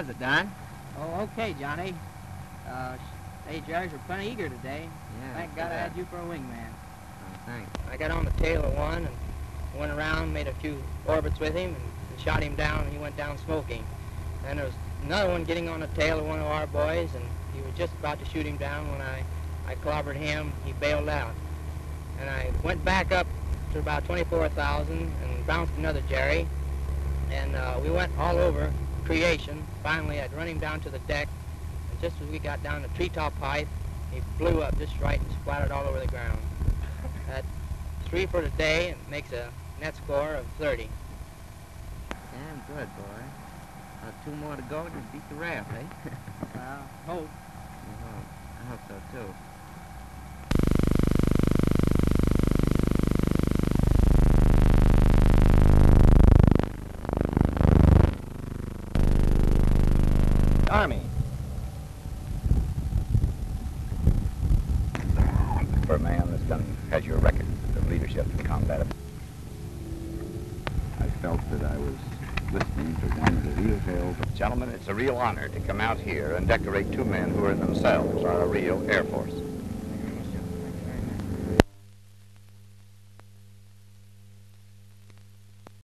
John? Oh, okay, Johnny. Uh, hey, Jarge, we're plenty eager today. Yeah. Thank God I had you for a wingman. Oh, thanks. I got on the tail of one and went around, made a few orbits with him, and, and shot him down, and he went down smoking. Then there was another one getting on the tail of one of our boys, and he was just about to shoot him down when I, I clobbered him. He bailed out. And I went back up to about 24,000 and bounced another Jerry. And uh, we went all over creation. Finally, I'd run him down to the deck. And just as we got down the treetop height, he blew up just right and splattered all over the ground. That's three for the day and makes a net score of 30. Damn good, boy. Uh, two more to go to beat the raft, eh? Well, hope. I hope so, too. Army. For a man that's done, has your record of leadership in combat. I felt that I was listening to one of the real tales Gentlemen, it's a real honor to come out here and decorate two men who are themselves our real Air Force.